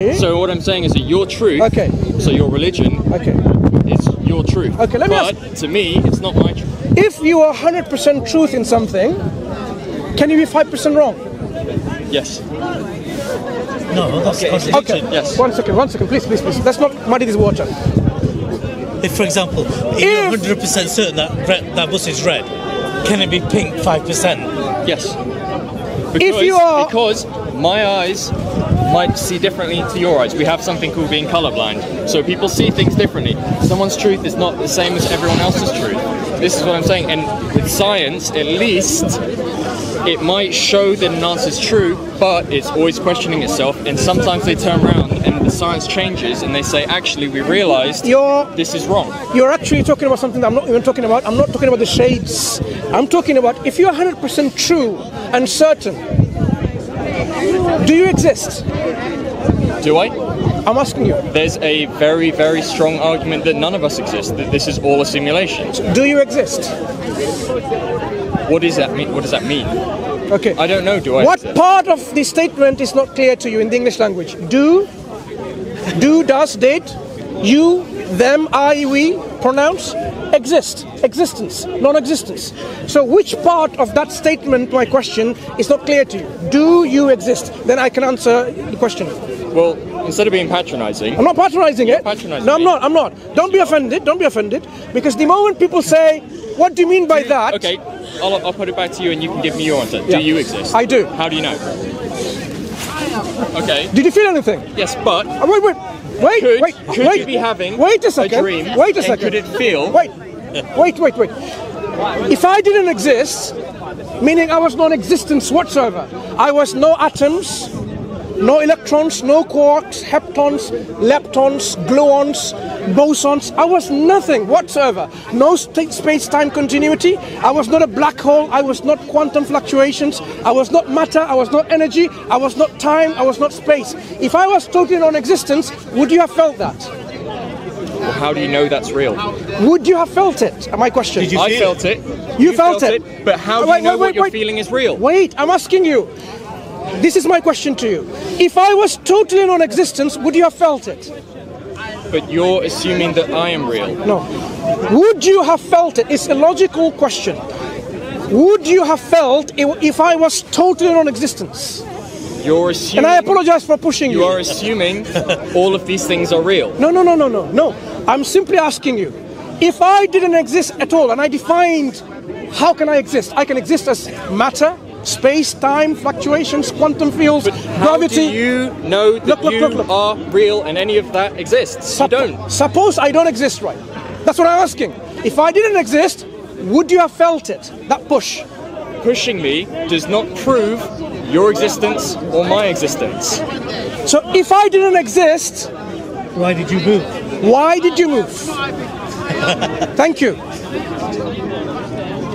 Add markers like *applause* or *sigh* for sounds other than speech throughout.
So what I'm saying is that your truth, Okay. so your religion, Okay. is your truth. Okay, let me but to me, it's not my truth. If you are 100% truth in something, can you be 5% wrong? Yes. No, that's Okay, contradiction. Okay. Yes. One second, one second, please, please, please. Let's not muddy this water. If, for example, if you're 100% certain that red, that bus is red, can it be pink 5%? Yes. Because, you are- because my eyes might see differently to your eyes. We have something called being colorblind. So people see things differently. Someone's truth is not the same as everyone else's truth. This is what I'm saying. And with science, at least, it might show that an answer's true, but it's always questioning itself. And sometimes they turn around and the science changes and they say, actually, we realized You're this is wrong. you're actually talking about something that I'm not even talking about. I'm not talking about the shades. I'm talking about if you're 100% true and certain, do you exist? Do I? I'm asking you. There's a very, very strong argument that none of us exist, that this is all a simulation. Do you exist? What does that mean? What does that mean? Okay. I don't know. Do I? What exist? part of the statement is not clear to you in the English language? Do, do, does, did, you, them, I, we, pronounce, exist, existence, non-existence. So which part of that statement, my question, is not clear to you? Do you exist? Then I can answer the question. Well, instead of being patronising, I'm not patronizing it. patronising no, I'm not. I'm not. Don't be offended. Don't be offended. Because the moment people say, "What do you mean by that?" okay, I'll, I'll put it back to you, and you can give me your answer. Yeah. Do you exist? I do. How do you know? Okay. Did you feel anything? Yes, but Uh, wait, wait, wait, could, wait, could wait. you be having Wait a second. dream? Wait a second. Could it feel? Wait, wait, wait, wait. If I didn't exist, meaning I was non-existence whatsoever, I was no atoms, no electrons, no quarks, heptons, leptons, gluons, bosons. I was nothing whatsoever. No sta- space-time continuity. I was not a black hole. I was not quantum fluctuations. I was not matter. I was not energy. I was not time. I was not space. If I was totally non-existence, would you have felt that? Well, how do you know that's real? Would you have felt it? Uh, my question. Did you I felt it. You felt it. But how uh, do Wait, you know wait, what wait, you're wait. feeling is real? Wait, I'm asking you. This is my question to you. If I was totally non-existence, would you have felt it? But you're assuming that I am real. No. Would you have felt it? It's a logical question. Would you have felt if I was totally non-existence? You're assuming. And. I apologize for pushing you. You are assuming all of these things are real. No, no, no, no, no, no. I'm simply asking you. If I didn't exist at all and I defined how can I exist? I can exist as matter, space, time, fluctuations, quantum fields, How gravity. do you know that Look, look, you look, look. are real and any of that exists? Sup- you don't. Suppose I don't exist, right? That's what I'm asking. If I didn't exist, would you have felt it? That push. Pushing me does not prove your existence or my existence. So if I didn't exist, Why did you move? why did you move? *laughs* Thank you.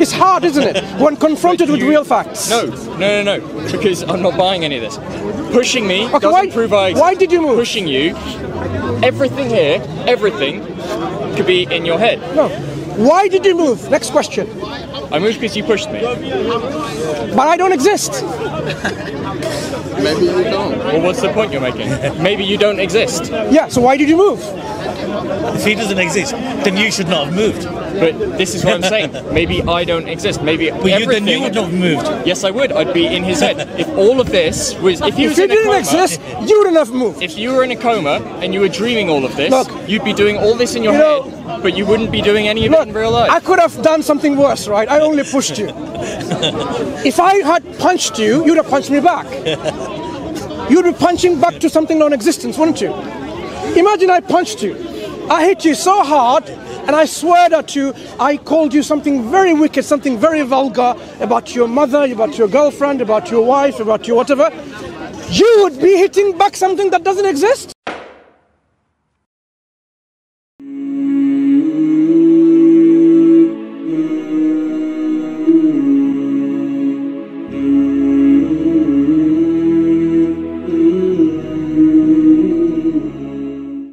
It's hard, isn't it, when confronted with real facts? No, no, no, no. Because I'm not buying any of this. Pushing me Okay, doesn't why- prove I exist. why did you move? Pushing you, everything here, everything could be in your head. No. Why did you move? Next question. I moved because you pushed me. But I don't exist. Maybe you don't. Well, what's the point you're making? Maybe you don't exist. Yeah, so why did you move? If he doesn't exist, then you should not have moved. But this is what I'm saying. *laughs* Maybe I don't exist. Maybe But you, then you would not have moved. Yes, I would. I'd be in his head. If all of this was, if he If was you in didn't coma, exist, you wouldn't have moved. if you were in a coma and you were dreaming all of this, Look. you'd be doing all this in your You know- head, but you wouldn't be doing any of Look, it in real life. I could have done something worse, right? I only pushed you. *laughs* if I had punched you, you'd have punched me back. *laughs* You'd be punching back to something non-existence, wouldn't you? Imagine I punched you. I hit you so hard, and I swear that you, I called you something very wicked, something very vulgar about your mother, about your girlfriend, about your wife, about your whatever. You would be hitting back something that doesn't exist.